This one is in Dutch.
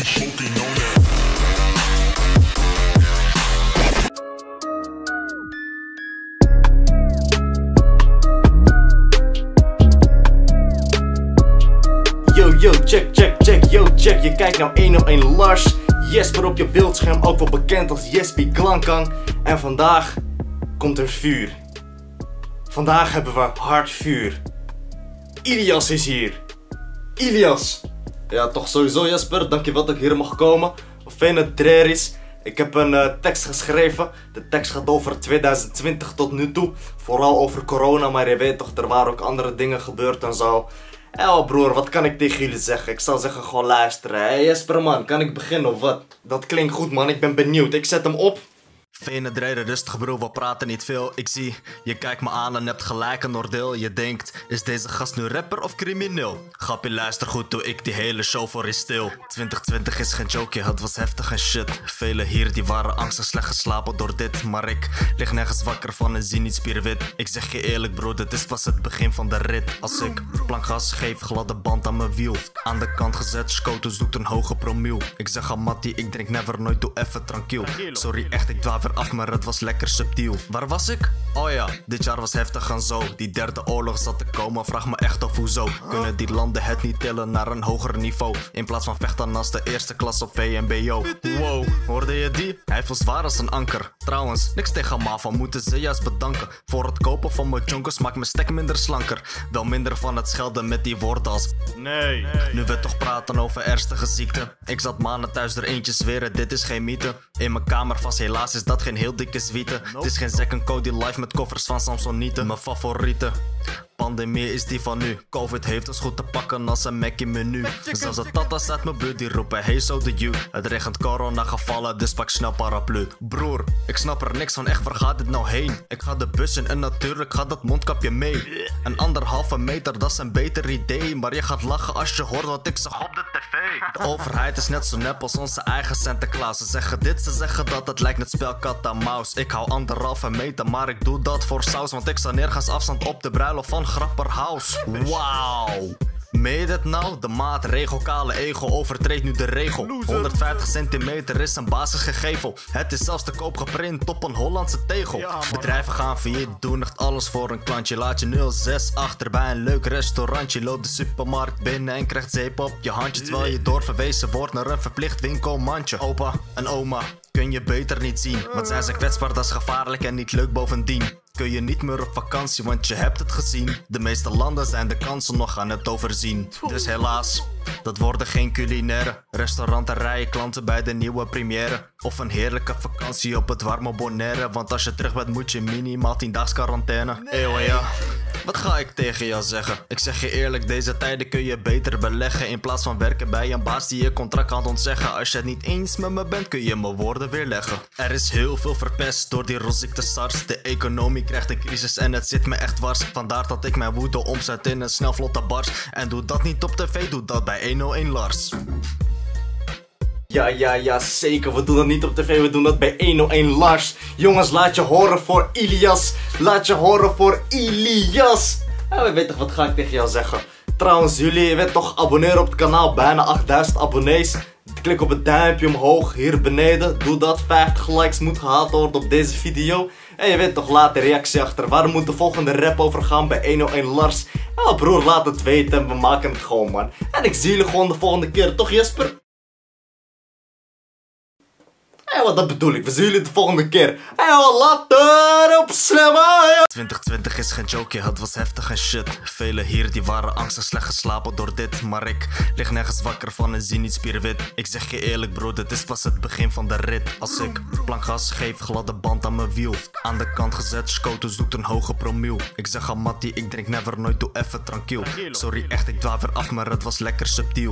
Yo, yo, check, check, check, yo, check. Je kijkt naar 1 op 1 Lars. Jesper op je beeldscherm, ook wel bekend als Jespie Klankang. En vandaag komt er vuur. Vandaag hebben we hard vuur. Ilias is hier. Ilias. Ja, toch sowieso Jesper. Dankjewel dat ik hier mag komen. Fijn dat het. Ik heb een eh, tekst geschreven. De tekst gaat over 2020 tot nu toe. Vooral over corona, maar je weet toch, er waren ook andere dingen gebeurd en zo. Ja, broer, wat kan ik tegen jullie zeggen? Ik zou zeggen gewoon luisteren. Hé Jesper man, kan ik beginnen of wat? Dat klinkt goed man, ik ben benieuwd. Ik zet hem op. Venen rijden rustig bro, we praten niet veel. Ik zie, je kijkt me aan en hebt gelijk een oordeel. Je denkt, is deze gast nu rapper of crimineel? Grapje, luister goed, doe ik die hele show voor je stil. 2020 is geen joke, het was heftig en shit. Velen hier die waren angstig slecht geslapen door dit. Maar ik lig nergens wakker van en zie niet spierwit. Ik zeg je eerlijk bro, dit is pas het begin van de rit. Als ik plankgas geef, gladde band aan mijn wiel. Aan de kant gezet, Scoto zoekt een hoge promiel. Ik zeg aan Mattie, ik drink never nooit, doe even tranquil. Sorry echt, ik dwaal af, maar het was lekker subtiel. Waar was ik? Oh ja, dit jaar was heftig en zo. Die derde oorlog zat te komen, vraag me echt af hoezo. Kunnen die landen het niet tillen naar een hoger niveau? In plaats van vechten als de eerste klas op VMBO. Wow, hoorde je die? Hij voelt zwaar als een anker. Trouwens, niks tegen Mava, moeten ze juist bedanken. Voor het kopen van mijn jonkers maakt mijn stek minder slanker. Wel minder van het schelden met die woorden als Nee. nu we toch praten over ernstige ziekte. Ik zat maanden thuis er eentje zweren, dit is geen mythe. In mijn kamer vast, helaas is dat geen heel dikke zwieten. Het is geen second code live met koffers van Samsonite. Mijn favorieten. Pandemie is die van nu. Covid heeft ons goed te pakken als een Mac in menu. Zelfs de tatas uit mijn buurt die roepen hey so the you. Het regent corona gevallen, dus pak snel paraplu. Broer, ik snap er niks van echt, waar gaat dit nou heen? Ik ga de bus in en natuurlijk gaat dat mondkapje mee. Een anderhalve meter, dat is een beter idee. Maar je gaat lachen als je hoort wat ik zag op de tv. De overheid is net zo nep als onze eigen Sinterklaas. Ze zeggen dit, ze zeggen dat, het lijkt net spel kat en mouse. Ik hou anderhalve meter, maar ik doe dat voor saus. Want ik sta nergens afstand op de bruiloft van Grapperhaus. Wauw. Meen je dit nou? De maatregel, kale ego overtreedt nu de regel. 150 centimeter is een basisgegevel. Het is zelfs te koop geprint op een Hollandse tegel. Bedrijven gaan failliet, doen echt alles voor een klantje. Laat je 06 achter bij een leuk restaurantje. Loop de supermarkt binnen en krijgt zeep op je handje. Terwijl je doorverwezen wordt naar een verplicht winkelmandje. Opa en oma kun je beter niet zien. Want zijn ze kwetsbaar, dat is gevaarlijk en niet leuk bovendien kun je niet meer op vakantie, want je hebt het gezien. De meeste landen zijn de kansen nog aan het overzien. Dus helaas, dat worden geen culinaire restauranterijen, klanten bij de nieuwe première. Of een heerlijke vakantie op het warme Bonaire. Want als je terug bent, moet je minimaal 10 dags quarantaine. Eeuw ja. Wat ga ik tegen jou zeggen? Ik zeg je eerlijk, deze tijden kun je beter beleggen. In plaats van werken bij een baas die je contract kan ontzeggen. Als je het niet eens met me bent, kun je mijn woorden weerleggen. Er is heel veel verpest door die rosziekte SARS. De economie krijgt een crisis en het zit me echt dwars. Vandaar dat ik mijn woede omzet in een snel vlotte bars. En doe dat niet op tv, doe dat bij 101 Lars. Ja, ja, ja, zeker. We doen dat niet op tv, we doen dat bij 101 Lars. Jongens, laat je horen voor Ilias. Laat je horen voor Ilias. Ja, we weten toch, wat ga ik tegen jou zeggen? Trouwens, jullie weten toch abonneren op het kanaal. Bijna 8000 abonnees. Klik op het duimpje omhoog hier beneden. Doe dat. 50 likes moet gehaald worden op deze video. En je weet toch, laat de reactie achter. Waar moet de volgende rap over gaan bij 101 Lars? Ja, broer, laat het weten. We maken het gewoon, man. En ik zie jullie gewoon de volgende keer. Toch, Jesper? Wat dat bedoel ik. We zien jullie de volgende keer. En later op snelheid. 2020 is geen joke, het was heftig en shit. Velen hier die waren angstig slecht geslapen door dit. Maar ik lig nergens wakker van en zie niet spierwit. Ik zeg je eerlijk bro, dit is pas het begin van de rit. Als ik plankgas geef, gladde band aan mijn wiel. Aan de kant gezet, Scoto zoekt een hoge promiel. Ik zeg aan Mattie, ik drink never nooit, doe even tranquil. Sorry echt, ik dwaal weer af, maar het was lekker subtiel.